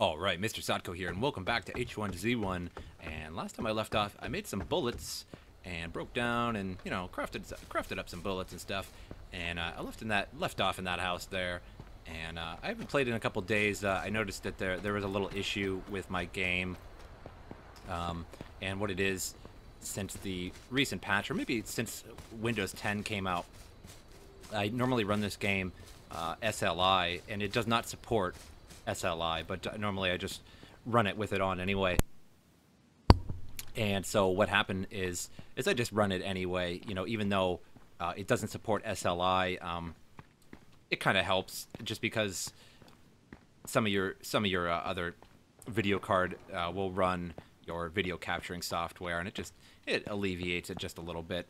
All right, Mr. Sotko here, and welcome back to H1Z1. And last time I left off, I made some bullets and broke down and you know crafted crafted up some bullets and stuff. And uh, I left in that left off in that house there. And uh, I haven't played in a couple days. Uh, I noticed that there there was a little issue with my game. Um, and what it is, since the recent patch, or maybe since Windows 10 came out, I normally run this game uh, SLI, and it does not support SLI, but normally I just run it with it on anyway. And so what happened is, is I just run it anyway. You know, even though uh, it doesn't support SLI, um, it kind of helps just because some of your some of your uh, other video card uh, will run your video capturing software, and it just it alleviates it just a little bit.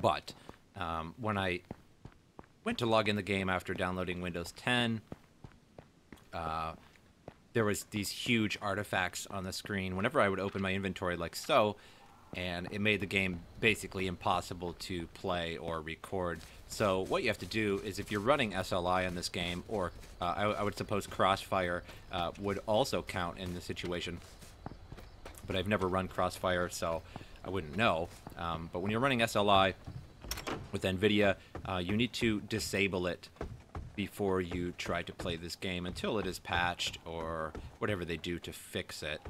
But um, when I went to log in the game after downloading Windows 10, uh, there was these huge artifacts on the screen whenever I would open my inventory like so, and it made the game basically impossible to play or record. So what you have to do is if you're running SLI in this game, or uh, I, I, would suppose Crossfire uh, would also count in the situation, but I've never run Crossfire, so I wouldn't know. Um, but when you're running SLI with NVIDIA, uh, you need to disable it before you try to play this game until it is patched or whatever they do to fix it.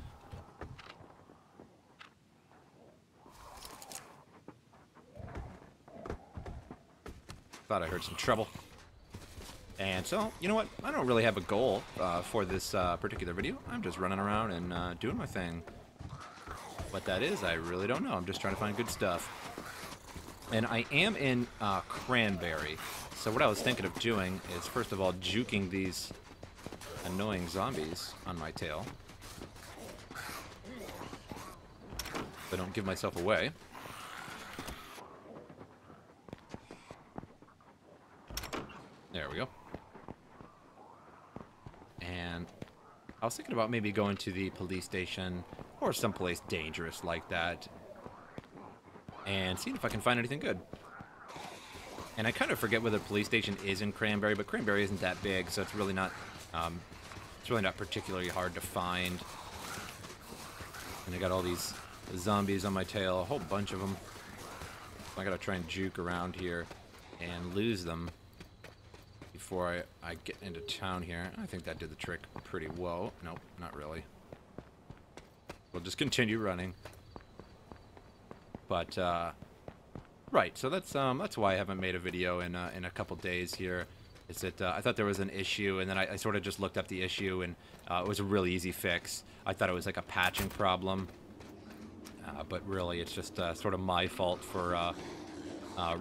Thought I heard some trouble. And so, you know what? I don't really have a goal uh, for this uh, particular video. I'm just running around and uh, doing my thing. What that is, I really don't know. I'm just trying to find good stuff. And I am in uh, Cranberry. So what I was thinking of doing is, first of all, juking these annoying zombies on my tail. I don't give myself away. There we go. And I was thinking about maybe going to the police station or someplace dangerous like that and seeing if I can find anything good. And I kind of forget whether the police station is in Cranberry, but Cranberry isn't that big, so it's really not, um, it's really not particularly hard to find. And I got all these zombies on my tail, a whole bunch of them. I gotta try and juke around here and lose them before I, I get into town here. I think that did the trick pretty well. Nope, not really. We'll just continue running. But, uh, Right. So that's um that's why I haven't made a video in uh, in a couple days here. Is that uh, I thought there was an issue, and then I, I, sort of just looked up the issue, and uh, it was a really easy fix. I thought it was like a patching problem, uh, but really it's just uh, sort of my fault for uh,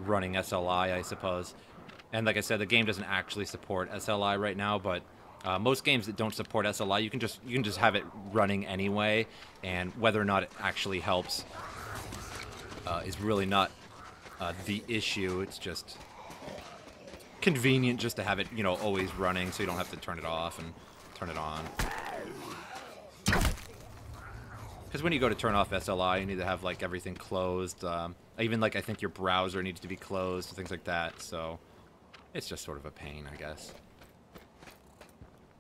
running SLI, I suppose. And like I said, the game doesn't actually support SLI right now, but most games that don't support SLI, you can just you can just have it running anyway, and whether or not it actually helps is really not uh, the issue. It's just convenient just to have it, you know, always running so you don't have to turn it off and turn it on. Because when you go to turn off SLI, you need to have, like, everything closed. Um, even, like, I think your browser needs to be closed, things like that. So, it's just sort of a pain, I guess.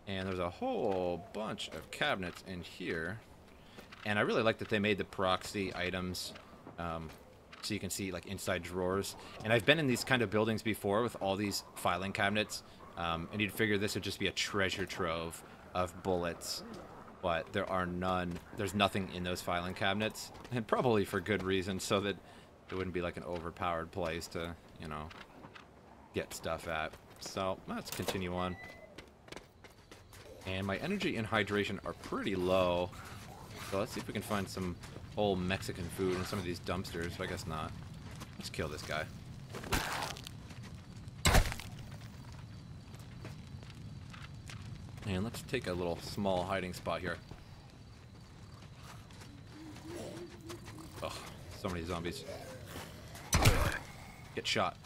And there's a whole bunch of cabinets in here. And I really like that they made the proxy items um, so you can see like inside drawers. And I've been in these kind of buildings before with all these filing cabinets, um, and you'd figure this would just be a treasure trove of bullets, but there are none. There's nothing in those filing cabinets, and probably for good reason, so that it wouldn't be like an overpowered place to, you know, get stuff at. So let's continue on. And my energy and hydration are pretty low. So let's see if we can find some old Mexican food in some of these dumpsters, but I guess not. Let's kill this guy. And let's take a little small hiding spot here. Oh, so many zombies. Get shot.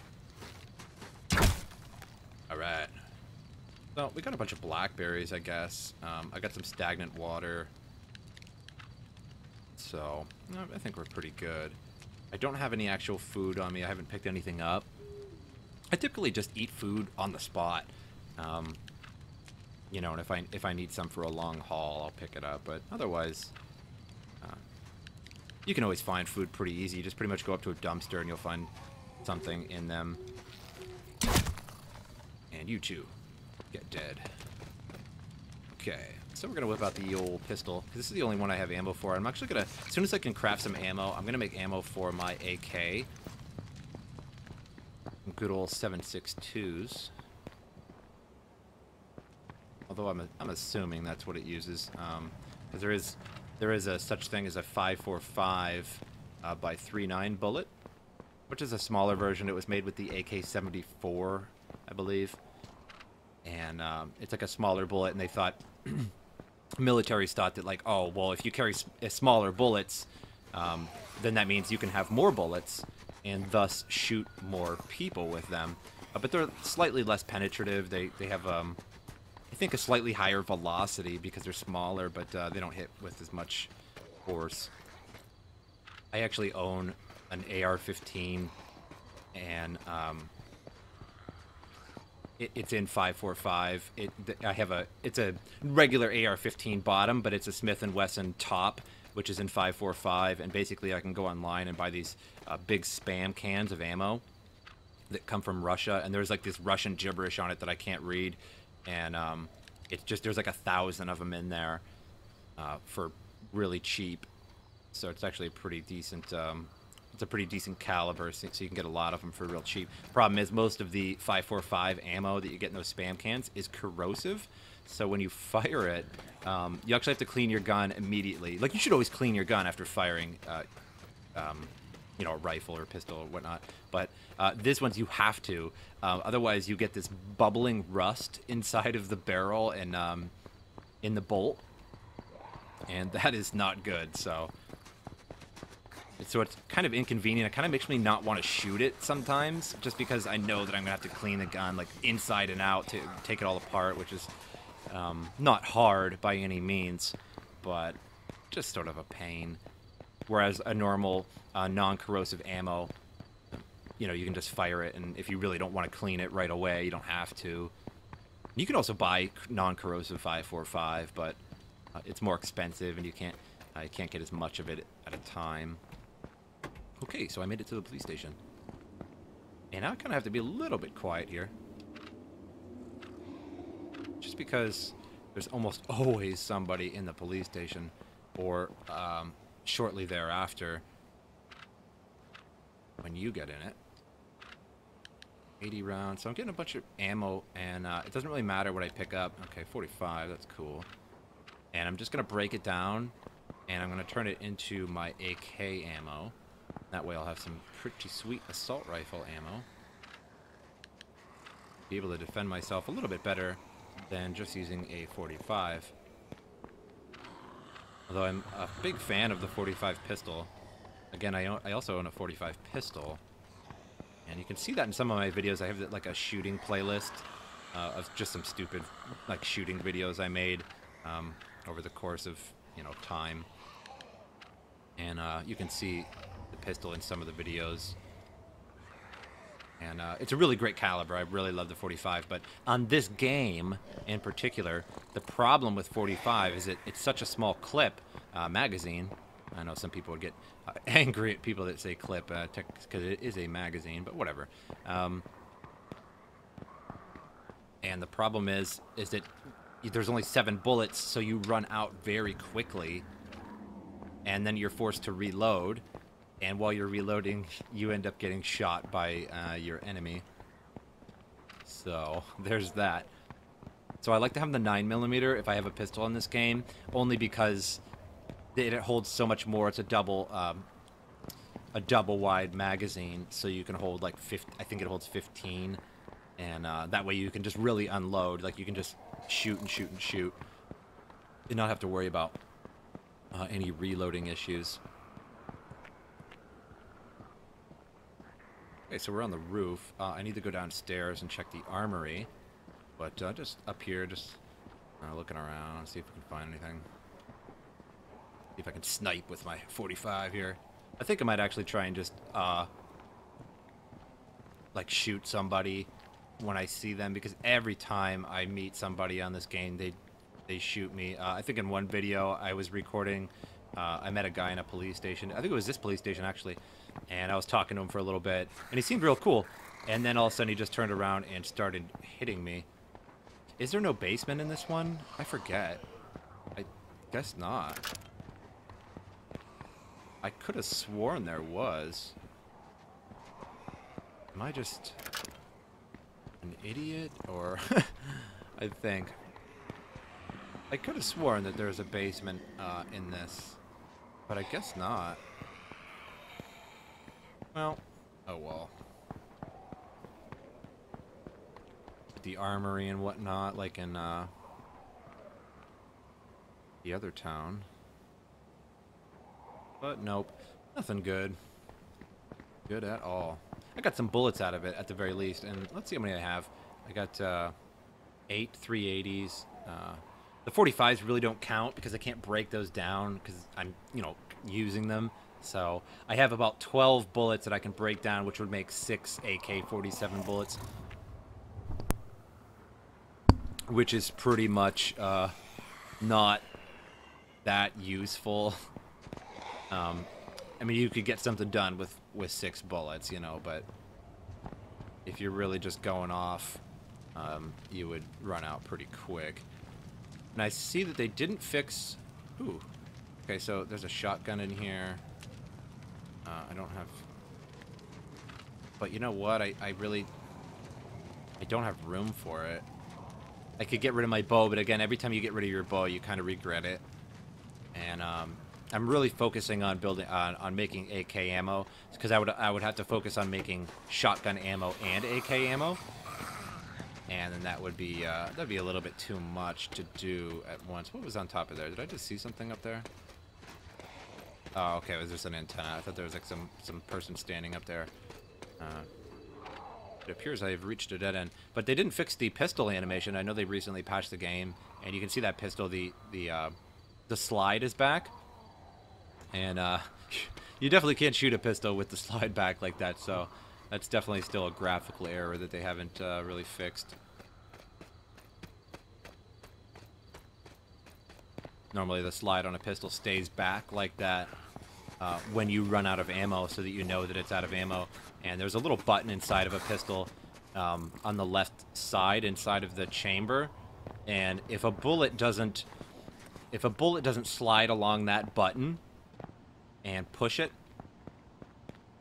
Alright. So, we got a bunch of blackberries, I guess. Um, I got some stagnant water so I think we're pretty good. I don't have any actual food on me. I haven't picked anything up. I typically just eat food on the spot. Um, you know, and if I if I need some for a long haul, I'll pick it up. But otherwise, uh, you can always find food pretty easy. You just pretty much go up to a dumpster and you'll find something in them. And you too, get dead. Okay, so we're gonna whip out the old pistol. This is the only one I have ammo for. I'm actually gonna, as soon as I can craft some ammo, I'm gonna make ammo for my AK. Good old 7.62s. Although I'm, I'm assuming that's what it uses, because um, there is there is a such thing as a 5.45 uh, by 3.9 bullet, which is a smaller version. It was made with the AK-74, I believe, and um, it's like a smaller bullet. And they thought militaries thought that like, oh well, if you carry smaller bullets, um, then that means you can have more bullets and thus shoot more people with them. Uh, but they're slightly less penetrative. They they have um, I think a slightly higher velocity because they're smaller, but uh, they don't hit with as much force. I actually own an AR-15, and um, it, it's in 545. It I have a it's a regular AR-15 bottom, but it's a Smith and Wesson top, which is in 545. And basically, I can go online and buy these uh, big spam cans of ammo that come from Russia, and there's like this Russian gibberish on it that I can't read and um, it's just there's like a thousand of them in there uh, for really cheap. So it's actually a pretty decent. Um, it's a pretty decent caliber, so, you can get a lot of them for real cheap. Problem is, most of the 545 ammo that you get in those spam cans is corrosive. So when you fire it, um, you actually have to clean your gun immediately. Like you should always clean your gun after firing, uh, um, you know, a rifle or a pistol or whatnot. But uh, this one's you have to, uh, otherwise you get this bubbling rust inside of the barrel and um, in the bolt, and that is not good. So, so it's kind of inconvenient. It kind of makes me not want to shoot it sometimes, just because I know that I'm gonna have to clean the gun like inside and out to take it all apart, which is um, not hard by any means, but just sort of a pain. Whereas a normal uh, non-corrosive ammo you know, you can just fire it, and if you really don't want to clean it right away, you don't have to. You can also buy non-corrosive 545, but uh, it's more expensive, and you can't uh, you can't get as much of it at a time. Okay, so I made it to the police station. And I kind of have to be a little bit quiet here. Just because there's almost always somebody in the police station or um, shortly thereafter when you get in it. 80 rounds. So I'm getting a bunch of ammo, and uh, it doesn't really matter what I pick up. Okay, 45, that's cool. And I'm just going to break it down, and I'm going to turn it into my AK ammo. That way I'll have some pretty sweet assault rifle ammo. Be able to defend myself a little bit better than just using a 45. Although I'm a big fan of the 45 pistol. Again, I, I also own a 45 pistol. And you can see that in some of my videos. I have like a shooting playlist uh, of just some stupid like shooting videos I made um, over the course of you know time. And uh, you can see pistol in some of the videos. And uh, it's a really great caliber. I really love the 45. But on this game in particular, the problem with 45 is that it's such a small clip uh, magazine I know some people would get uh, angry at people that say clip because uh, it is a magazine, but whatever. Um, and the problem is, is that there's only seven bullets, so you run out very quickly, and then you're forced to reload. And while you're reloading, you end up getting shot by uh, your enemy. So there's that. So I like to have the 9mm if I have a pistol in this game, only because it holds so much more. It's a double um, a double wide magazine, so you can hold like 50, I think it holds 15, and uh, that way you can just really unload. Like you can just shoot and shoot and shoot, and not have to worry about uh, any reloading issues. Okay, so we're on the roof. Uh, I need to go downstairs and check the armory, but uh, just up here, just uh, looking around, see if we can find anything. See if I can snipe with my 45 here. I think I might actually try and just, uh, like shoot somebody when I see them because every time I meet somebody on this game, they they shoot me. Uh, I think in one video I was recording, uh, I met a guy in a police station. I think it was this police station actually, and I was talking to him for a little bit, and he seemed real cool. And then all of a sudden he just turned around and started hitting me. Is there no basement in this one? I forget. I guess not. I could have sworn there was. Am I just an idiot? Or I think. I could have sworn that there was a basement uh, in this. But I guess not. Well, oh well. The armory and whatnot, like in uh, the other town. But nope, nothing good. Good at all. I got some bullets out of it at the very least, and let's see how many I have. I got uh, eight 380s. Uh, the 45s really don't count because I can't break those down because I'm, you know, using them. So I have about 12 bullets that I can break down, which would make six AK-47 bullets, which is pretty much uh, not that useful. Um, I mean, you could get something done with, with six bullets, you know, but if you're really just going off, um, you would run out pretty quick. And I see that they didn't fix... Ooh. Okay, so there's a shotgun in here. Uh, I don't have... But you know what? I, I really... I don't have room for it. I could get rid of my bow, but again, every time you get rid of your bow, you kind of regret it. And um, I'm really focusing on building on, on making AK ammo because I would I would have to focus on making shotgun ammo and AK ammo, and then that would be uh, that'd be a little bit too much to do at once. What was on top of there? Did I just see something up there? Oh, okay. It was just an antenna. I thought there was like some some person standing up there. Uh, it appears I have reached a dead end, but they didn't fix the pistol animation. I know they recently patched the game, and you can see that pistol. The the uh, the slide is back and uh, you definitely can't shoot a pistol with the slide back like that, so that's definitely still a graphical error that they haven't uh, really fixed. Normally the slide on a pistol stays back like that uh, when you run out of ammo so that you know that it's out of ammo. And there's a little button inside of a pistol um, on the left side inside of the chamber. And if a bullet doesn't if a bullet doesn't slide along that button, and push it,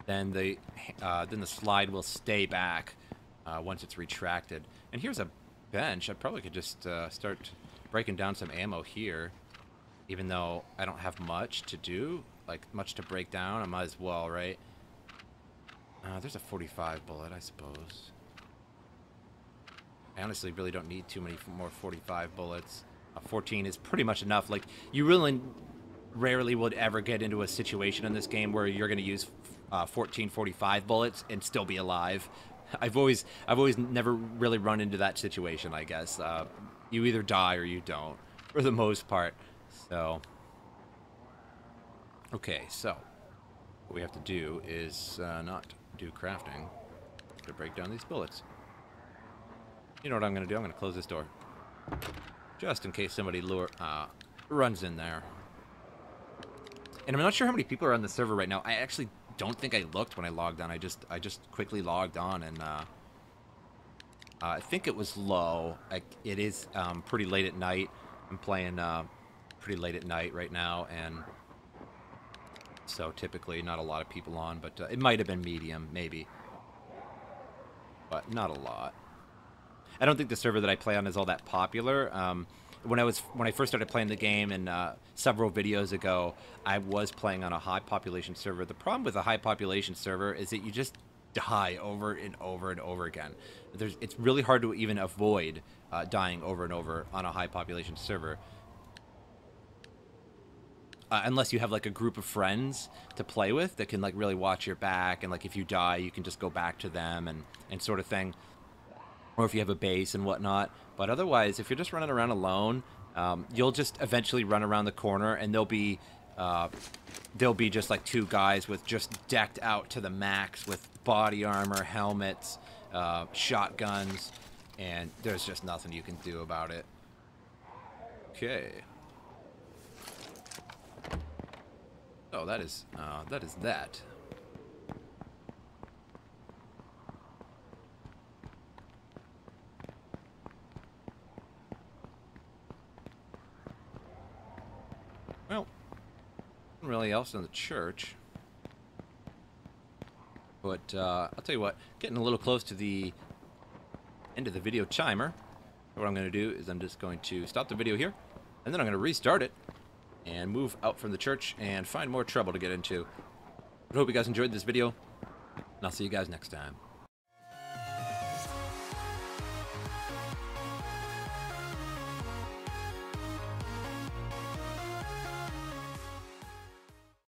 then the uh, then the slide will stay back uh, once it's retracted. And here's a bench. I probably could just uh, start breaking down some ammo here, even though I don't have much to do, like much to break down. I might as well, right? Uh, there's a 45 bullet, I suppose. I honestly really don't need too many more 45 bullets. A 14 is pretty much enough. Like, you really rarely would ever get into a situation in this game where you're going to use uh, 1445 bullets and still be alive. I've always I've always never really run into that situation. I guess uh, you either die or you don't, for the most part. So okay, so what we have to do is uh, not do crafting to break down these bullets. You know what I'm going to do? I'm going to close this door, just in case somebody lure uh, runs in there. And I'm not sure how many people are on the server right now. I actually don't think I looked when I logged on. I just I just quickly logged on and uh, uh, I think it was low. I, it is um, pretty late at night. I'm playing uh, pretty late at night right now, and so typically not a lot of people on. But uh, it might have been medium, maybe, but not a lot. I don't think the server that I play on is all that popular. Um, when I was when I first started playing the game and uh, several videos ago, I was playing on a high population server. The problem with a high population server is that you just die over and over and over again. There's, it's really hard to even avoid uh, dying over and over on a high population server. Uh, unless you have like a group of friends to play with that can like really watch your back and like if you die you can just go back to them and and sort of thing or if you have a base and whatnot. But otherwise, if you're just running around alone, um, you'll just eventually run around the corner and there'll be uh, there'll be just like two guys with just decked out to the max with body armor, helmets, uh, shotguns, and there's just nothing you can do about it. Okay. Oh, that is uh, that is that. Well, really else in the church. But uh, I'll tell you what, getting a little close to the end of the video chimer. What I'm going to do is I'm just going to stop the video here, and then I'm going to restart it and move out from the church and find more trouble to get into. But hope you guys enjoyed this video, and I'll see you guys next time.